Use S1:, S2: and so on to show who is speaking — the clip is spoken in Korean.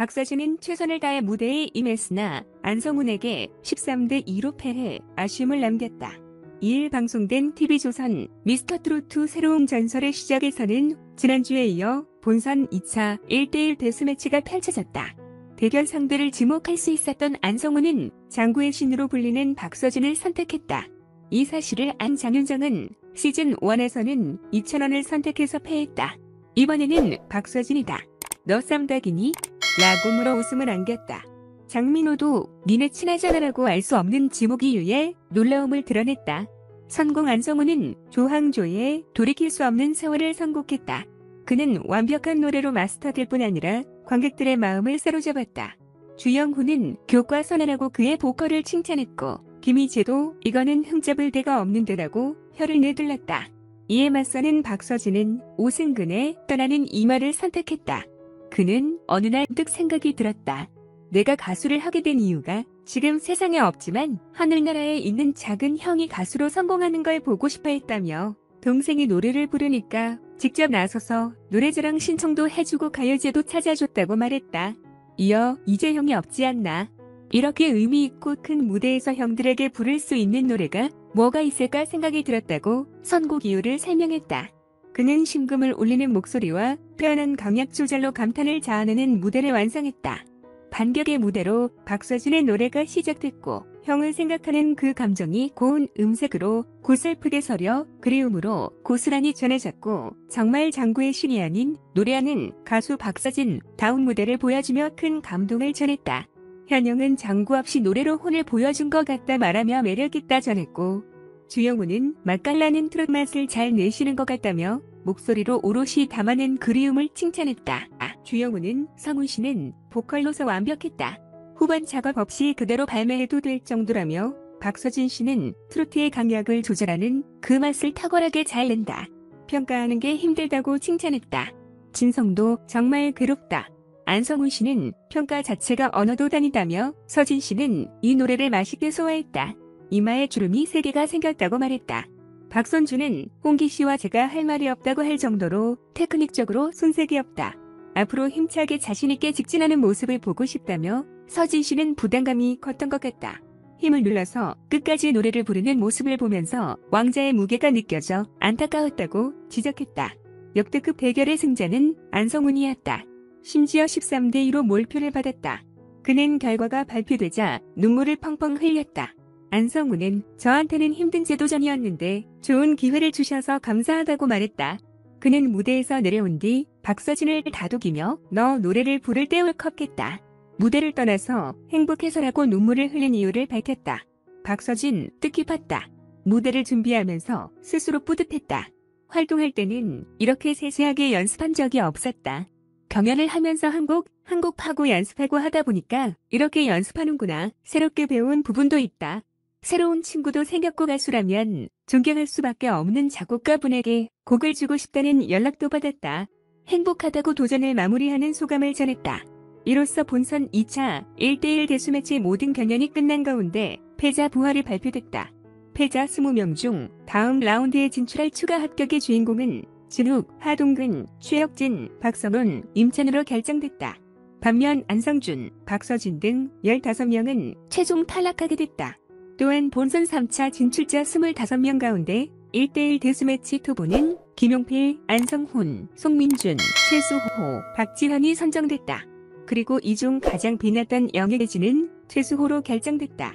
S1: 박서진은 최선을 다해 무대에 임했으나 안성훈에게 13대 2로 패해 아쉬움을 남겼다. 2일 방송된 TV조선 미스터트로트 새로운 전설의 시작에서는 지난주에 이어 본선 2차 1대1 데스매치가 펼쳐졌다. 대결 상대를 지목할 수 있었던 안성훈은 장구의 신으로 불리는 박서진을 선택했다. 이 사실을 안 장윤정은 시즌 1에서는 2,000원을 선택해서 패했다. 이번에는 박서진이다. 너 쌈닭이니? 라고 물어 웃음을 안겼다. 장민호도 니네 친하잖아라고 알 수 없는 지목 이 유에 놀라움을 드러냈다. 선공 안성훈은 조항조의 돌이킬 수 없는 세월을 선곡했다. 그는 완벽한 노래로 마스터될 뿐 아니라 관객들의 마음을 사로잡았다. 주영훈은 교과 선언하고 그의 보컬을 칭찬했고 김희재도 이거는 흠잡을 데가 없는 데라고 혀를 내둘렀다. 이에 맞서는 박서진은 오승근의 떠나는 이 말을 선택했다. 그는 어느 날득 생각이 들었다. 내가 가수를 하게 된 이유가 지금 세상에 없지만 하늘나라에 있는 작은 형이 가수로 성공하는 걸 보고 싶어 했다며 동생이 노래를 부르니까 직접 나서서 노래자랑 신청도 해주고 가요제도 찾아줬다고 말했다. 이어 이제 형이 없지 않나. 이렇게 의미 있고 큰 무대에서 형들에게 부를 수 있는 노래가 뭐가 있을까 생각이 들었다고 선곡 이유를 설명했다. 그는 심금을 울리는 목소리와 표현한 강약 조절로 감탄을 자아내는 무대를 완성했다. 반격의 무대로 박서진의 노래가 시작됐고 형을 생각하는 그 감정이 고운 음색으로 고슬프게 서려 그리움으로 고스란히 전해졌고 정말 장구의 신이 아닌 노래하는 가수 박서진 다운 무대를 보여주며 큰 감동을 전했다. 현영은 장구 없이 노래로 혼을 보여준 것 같다 말하며 매력있다 전했고 주영우는 맛깔나는 트롯 맛을 잘 내시는 것 같다며 목소리로 오롯이 담아낸 그리움을 칭찬했다. 아, 주영우는 성훈 씨는 보컬로서 완벽했다. 후반 작업 없이 그대로 발매해도 될 정도라며 박서진 씨는 트로트의 강약을 조절하는 그 맛을 탁월하게 잘 낸다. 평가하는 게 힘들다고 칭찬했다. 진성도 정말 괴롭다. 안성훈 씨는 평가 자체가 언어도 다니다며 서진 씨는 이 노래를 맛있게 소화했다. 이마에 주름이 3개가 생겼다고 말했다. 박선주는 홍기 씨와 제가 할 말이 없다고 할 정도로 테크닉적으로 손색이 없다. 앞으로 힘차게 자신있게 직진하는 모습을 보고 싶다며 서진 씨는 부담감이 컸던 것 같다. 힘을 눌러서 끝까지 노래를 부르는 모습을 보면서 왕자의 무게가 느껴져 안타까웠다고 지적했다. 역대급 대결의 승자는 안성훈이었다. 심지어 13대 2로 몰표를 받았다. 그는 결과가 발표되자 눈물을 펑펑 흘렸다. 안성우는 저한테는 힘든 제도전이었는데 좋은 기회를 주셔서 감사하다고 말했다. 그는 무대에서 내려온 뒤 박서진을 다독이며 너 노래를 부를 때 울컥했다. 무대를 떠나서 행복해서라고 눈물을 흘린 이유를 밝혔다. 박서진 뜻깊었다. 무대를 준비하면서 스스로 뿌듯했다. 활동할 때는 이렇게 세세하게 연습한 적이 없었다. 경연을 하면서 한 곡, 한 곡 파고 연습하고 하다 보니까 이렇게 연습하는구나. 새롭게 배운 부분도 있다. 새로운 친구도 생겼고 가수라면 존경할 수밖에 없는 작곡가분에게 곡을 주고 싶다는 연락도 받았다. 행복하다고 도전을 마무리하는 소감을 전했다. 이로써 본선 2차 1대1 대수매치 모든 경연이 끝난 가운데 패자 부활이 발표됐다. 패자 20명 중 다음 라운드에 진출할 추가 합격의 주인공은 진욱, 하동근, 최혁진, 박성훈, 임찬으로 결정됐다. 반면 안성준, 박서진 등 15명은 최종 탈락하게 됐다. 또한 본선 3차 진출자 25명 가운데 1대1 데스매치 토보는 김용필, 안성훈, 송민준, 최수호, 박지환이 선정됐다. 그리고 이 중 가장 빛났던 영예지는 최수호로 결정됐다.